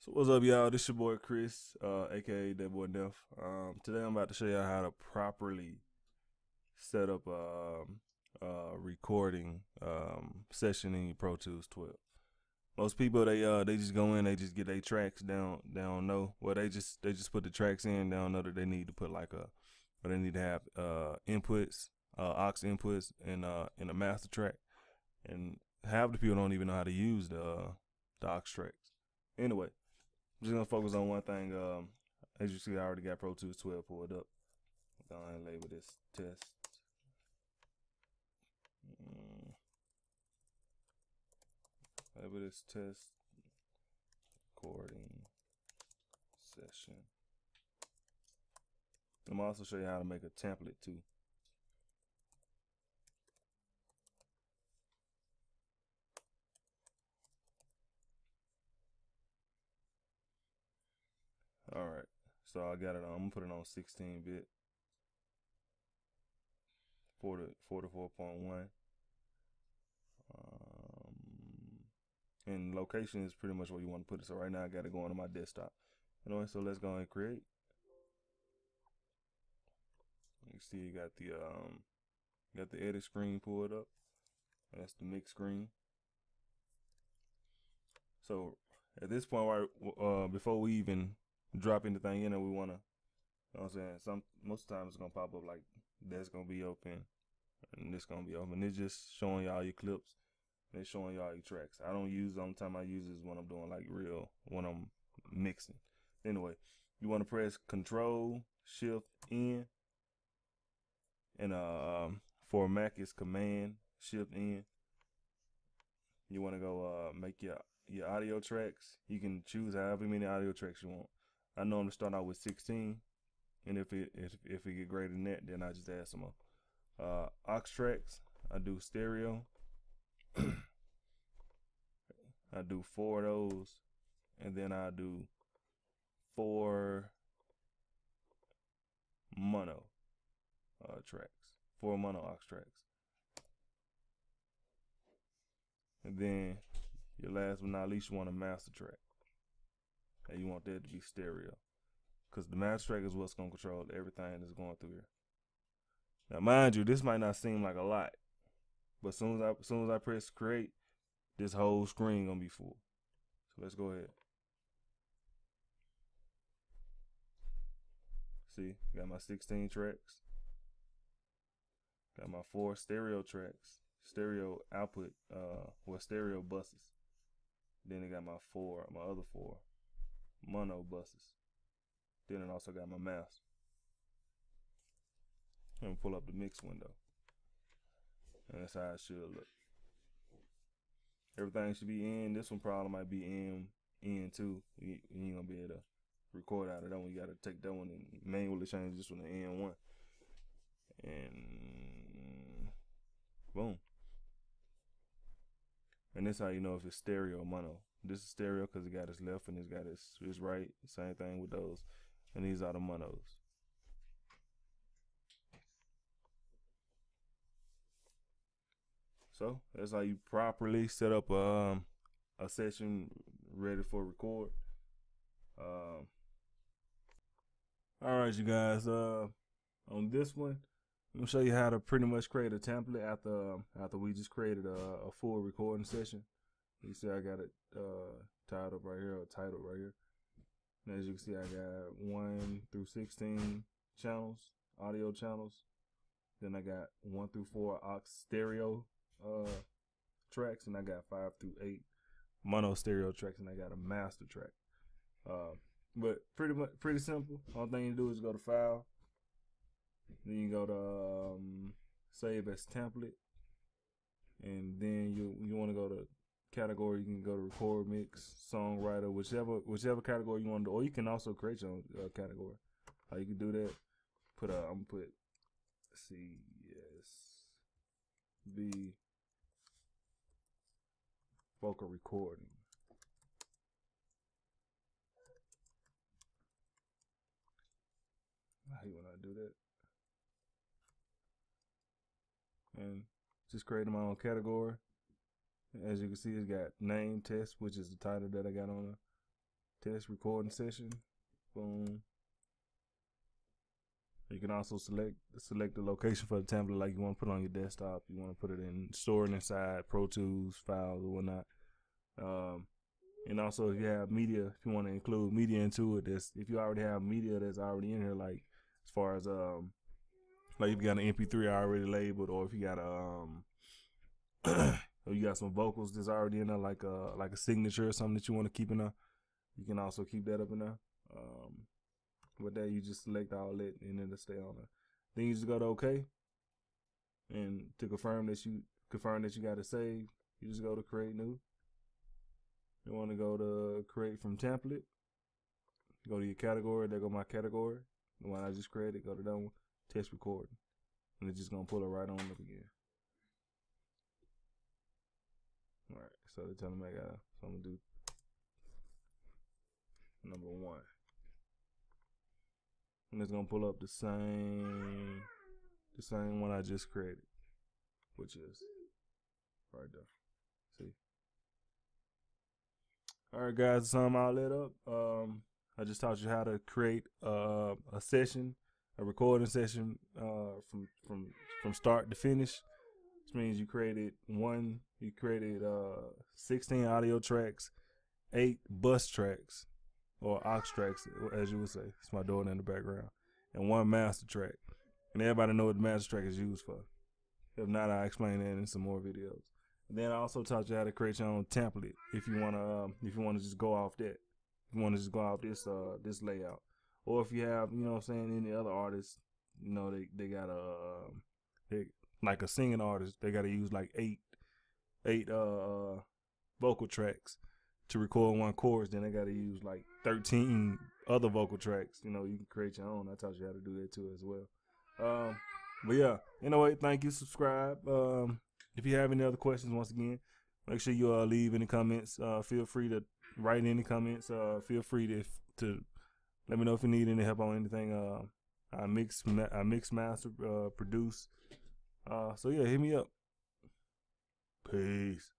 So what's up, y'all? This your boy Chris, uh, aka that boy Def. Um, today I'm about to show y'all how to properly set up a, um, a recording um, session in your Pro Tools 12. Most people they uh they just go in, they just get their tracks down. They don't know. Well, they just they just put the tracks in. They don't know that they need to put like a, or they need to have uh inputs, uh aux inputs, in uh in a master track. And half the people don't even know how to use the uh, the aux tracks. Anyway, just gonna focus on one thing. Um, as you see, I already got Pro Tools 12 pulled up. Go ahead and label this test. Mm. Label this test recording session. I'm also show you how to make a template too. All right, so I got it on. I'm gonna put it on 16 bit, 4 to 4 to 4.1. Um, and location is pretty much where you want to put it. So right now I got it going on my desktop. Anyway, so let's go and create. You see, you got the um, got the edit screen pulled up. That's the mix screen. So at this point, right uh, before we even drop anything in, and we wanna, you know what I'm saying? Some most of the time it's gonna pop up like that's gonna be open, and this gonna be open. It's just showing y'all your clips. They're showing y'all your tracks. I don't use the only time I use is when I'm doing like real when I'm mixing. Anyway, you want to press Control Shift N, and uh, um, for Mac is Command Shift N. You want to go uh, make your your audio tracks. You can choose however many audio tracks you want. I normally start out with 16, and if it if if it get greater than that, then I just add some more. Uh, aux tracks, I do stereo. I do four of those, and then I do four mono uh, tracks, four mono aux tracks, and then your last but not least, you want a master track, and you want that to be stereo, because the master track is what's gonna control everything that's going through here. Now, mind you, this might not seem like a lot, but as soon as I soon as I press create, this whole screen gonna be full. So let's go ahead. See, got my 16 tracks. Got my four stereo tracks, stereo output, uh, well, stereo buses. Then I got my four, my other four mono buses. Then it also got my mouse. I'm pull up the mix window. And that's how it should look. Everything should be in. This one probably might be in in too. You, ain't gonna be able to record out of that one. You gotta take that one and manually change this one to N one. And boom. And this how you know if it's stereo or mono. This is stereo because it got its left and it's got its, its right. Same thing with those. And these are the monos. So that's how you properly set up um, a session ready for record. Um, all right, you guys. Uh, on this one, I'm gonna show you how to pretty much create a template after after we just created a, a, full recording session. You see, I got it uh, right here, or titled right here. And as you can see, I got one through sixteen channels, audio channels. Then I got one through four aux stereo uh tracks and I got five through eight mono stereo tracks and I got a master track. Uh, but pretty much pretty simple. All thing you do is go to file. Then you go to um, save as template. And then you you want to go to category, you can go to record mix, songwriter, whichever whichever category you want to. Or you can also create your own uh, category. How you can do that. Put a I'm gonna put C S B vocal recording. How you wanna do that? And just creating my own category. As you can see, it's got name test, which is the title that I got on the test recording session. Boom. You can also select select the location for the template, like you want to put on your desktop. You want to put it in storing inside Pro Tools files or whatnot. Um, and also if you have media, if you want to include media into it, that's if you already have media that's already in here, like as far as um, like if you got an MP3 already labeled, or if you got a um, you got some vocals that's already in there, like a like a signature or something that you want to keep in there, you can also keep that up in there. Um, with that, you just select all that and it'll stay on there. Then you just go to OK. And to confirm that you confirm that you got it saved, you just go to create new. You want to go to create from template. Go to your category. There go my category. The one I just created. Go to that one. Test recording. And it's just gonna pull it right on up again. So telling me I gotta so I'm gonna do number one and it's gonna pull up the same the same one I just created, which is right there. See. All right, guys, sum all that up. Um, I just taught you how to create uh, a session, a recording session uh, from from from start to finish. Which means you created one, you created uh, 16 audio tracks, eight bus tracks, or aux tracks, as you would say. It's my daughter in the background, and one master track. And everybody know what the master track is used for. If not, I'll explain that in some more videos. And then I also taught you how to create your own template if you wanna um, if you wanna just go off that. If you wanna just go off this uh this layout. Or if you have, you know what I'm saying, any other artists, you know, they, they got a um, they, like a singing artist, they gotta use like eight eight uh, uh vocal tracks to record one chorus, then they got to use like 13 other vocal tracks. You know, you can create your own. I taught you how to do that too as well. Um, but yeah, anyway, thank you. Subscribe. Um, if you have any other questions, once again, make sure you uh, leave any comments. Uh, feel free to write any comments. Uh, feel free to to let me know if you need any help on anything. Uh, I mix, I mix, master, uh, produce. Uh, so yeah, hit me up. Peace.